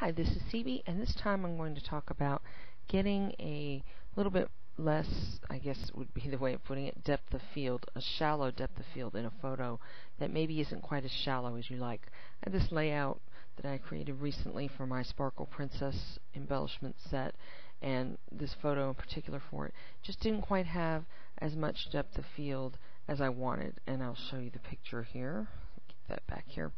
Hi, this is CB, and this time I'm going to talk about getting a little bit less, I guess would be the way of putting it, depth of field, a shallow depth of field in a photo that maybe isn't quite as shallow as you like. I have this layout that I created recently for my Sparkle Princess embellishment set, and this photo in particular for it just didn't quite have as much depth of field as I wanted, and I'll show you the picture here. Get that back here.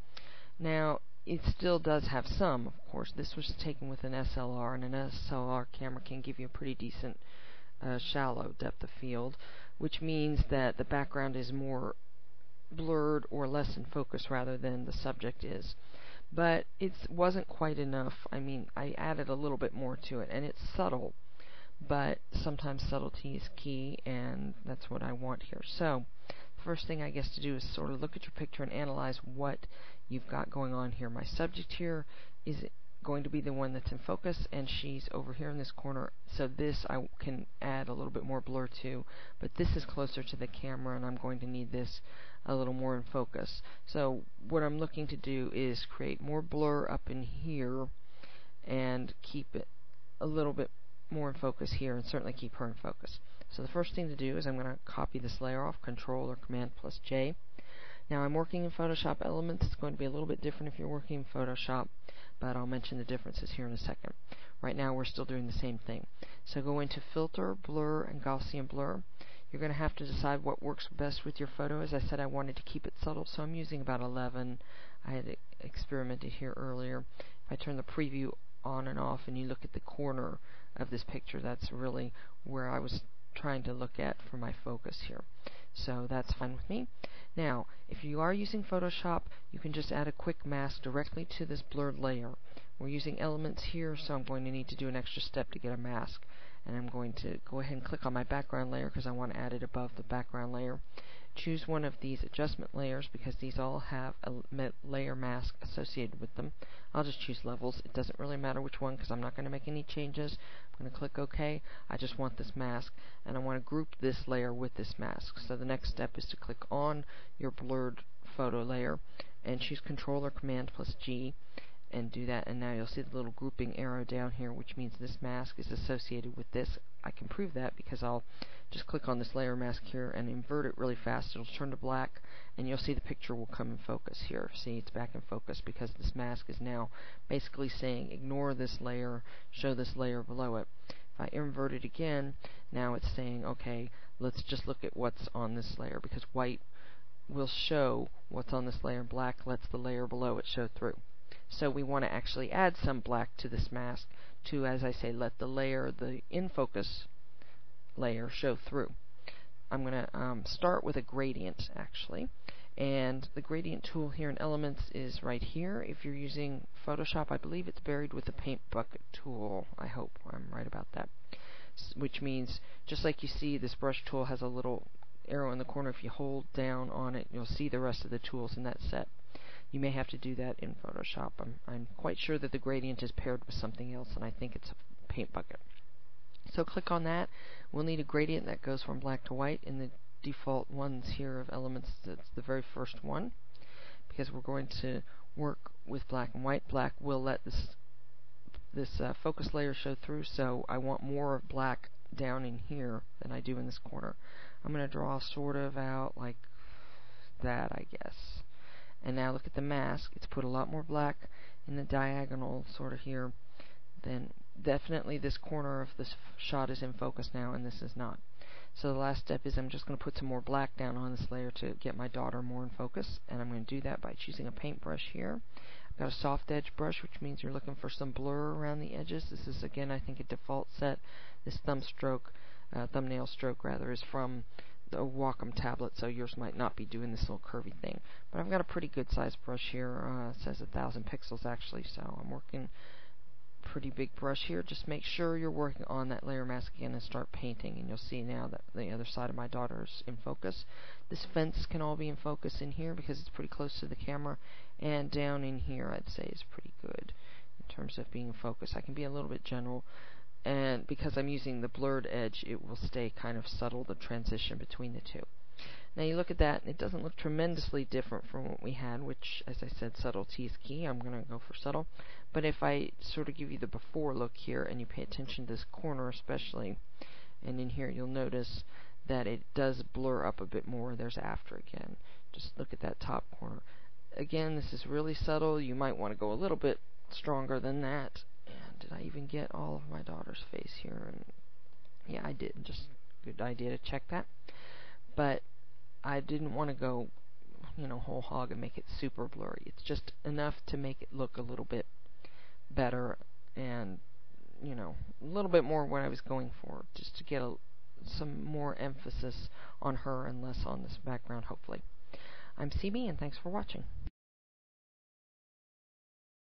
Now, it still does have some, of course. This was taken with an SLR, and an SLR camera can give you a pretty decent uh, shallow depth of field, which means that the background is more blurred or less in focus rather than the subject is. But it wasn't quite enough. I mean, I added a little bit more to it, and it's subtle, but sometimes subtlety is key, and that's what I want here. So, first thing I guess to do is sort of look at your picture and analyze what you've got going on here. My subject here is going to be the one that's in focus and she's over here in this corner. So this I can add a little bit more blur to but this is closer to the camera and I'm going to need this a little more in focus. So what I'm looking to do is create more blur up in here and keep it a little bit more in focus here and certainly keep her in focus. So the first thing to do is I'm going to copy this layer off control or command plus J now I'm working in Photoshop Elements. It's going to be a little bit different if you're working in Photoshop, but I'll mention the differences here in a second. Right now we're still doing the same thing. So go into Filter, Blur, and Gaussian Blur. You're going to have to decide what works best with your photo. As I said, I wanted to keep it subtle, so I'm using about 11. I had experimented here earlier. If I turn the preview on and off and you look at the corner of this picture, that's really where I was trying to look at for my focus here. So that's fine with me. Now, if you are using Photoshop, you can just add a quick mask directly to this blurred layer. We're using elements here, so I'm going to need to do an extra step to get a mask. And I'm going to go ahead and click on my background layer because I want to add it above the background layer choose one of these adjustment layers because these all have a layer mask associated with them. I'll just choose levels. It doesn't really matter which one because I'm not going to make any changes. I'm going to click OK. I just want this mask and I want to group this layer with this mask. So the next step is to click on your blurred photo layer and choose Control or Command plus G and do that and now you'll see the little grouping arrow down here which means this mask is associated with this. I can prove that because I'll just click on this layer mask here and invert it really fast. It'll turn to black and you'll see the picture will come in focus here. See it's back in focus because this mask is now basically saying ignore this layer, show this layer below it. If I invert it again, now it's saying okay, let's just look at what's on this layer because white will show what's on this layer, black lets the layer below it show through. So we want to actually add some black to this mask to, as I say, let the layer, the in focus layer show through. I'm going to um, start with a gradient actually and the gradient tool here in Elements is right here. If you're using Photoshop, I believe it's buried with the paint bucket tool. I hope I'm right about that. S which means, just like you see, this brush tool has a little arrow in the corner. If you hold down on it, you'll see the rest of the tools in that set. You may have to do that in Photoshop. I'm, I'm quite sure that the gradient is paired with something else, and I think it's a paint bucket. So click on that. We'll need a gradient that goes from black to white. In the default ones here of elements, that's the very first one. Because we're going to work with black and white. Black will let this this uh, focus layer show through, so I want more of black down in here than I do in this corner. I'm going to draw sort of out like that, I guess. And now look at the mask. It's put a lot more black in the diagonal sort of here. Then definitely this corner of this shot is in focus now and this is not. So the last step is I'm just going to put some more black down on this layer to get my daughter more in focus. And I'm going to do that by choosing a paintbrush here. I've got a soft edge brush, which means you're looking for some blur around the edges. This is, again, I think a default set. This thumb stroke, uh, thumbnail stroke rather, is from the Wacom tablet, so yours might not be doing this little curvy thing. But I've got a pretty good sized brush here. Uh, it says a thousand pixels actually, so I'm working pretty big brush here. Just make sure you're working on that layer mask again and start painting. And you'll see now that the other side of my daughter is in focus. This fence can all be in focus in here because it's pretty close to the camera. And down in here, I'd say is pretty good in terms of being in focus. I can be a little bit general and because I'm using the blurred edge it will stay kind of subtle the transition between the two now you look at that and it doesn't look tremendously different from what we had which as I said subtlety is key I'm going to go for subtle But if I sort of give you the before look here and you pay attention to this corner especially, and in here you'll notice that it does blur up a bit more. There's after again. Just look at that top corner. Again, this is really subtle. You might want to go a little bit stronger than that. Did I even get all of my daughter's face here? And yeah, I did. Just good idea to check that. But I didn't want to go, you know, whole hog and make it super blurry. It's just enough to make it look a little bit better and, you know, a little bit more what I was going for, just to get a, some more emphasis on her and less on this background, hopefully. I'm CB, and thanks for watching.